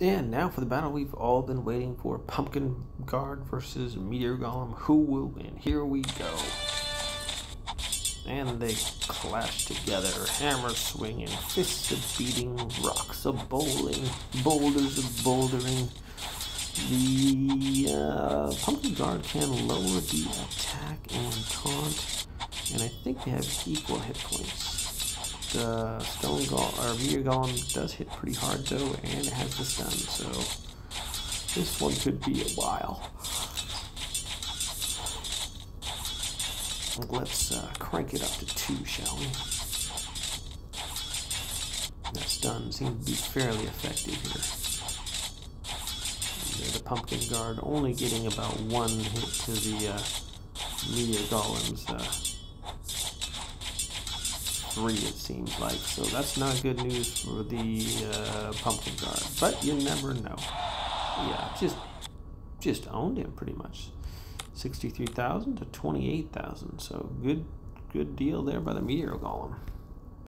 And now for the battle we've all been waiting for Pumpkin Guard versus Meteor Golem. Who will win? Here we go. And they clash together. Hammers swinging, fists of beating, rocks of bowling, boulders of bouldering. The uh, Pumpkin Guard can lower the attack and taunt, and I think they have equal hit points the Stone Golem, or Meteor Golem does hit pretty hard though, and it has the stun, so this one could be a while. Let's uh, crank it up to two, shall we? That stun seems to be fairly effective here. the Pumpkin Guard only getting about one hit to the uh, Meteor Golem's uh, three, it seems like. So that's not good news for the uh, Pumpkin Guard. But you never know. Yeah, just just owned him pretty much. 63,000 to 28,000. So good good deal there by the Meteor Golem.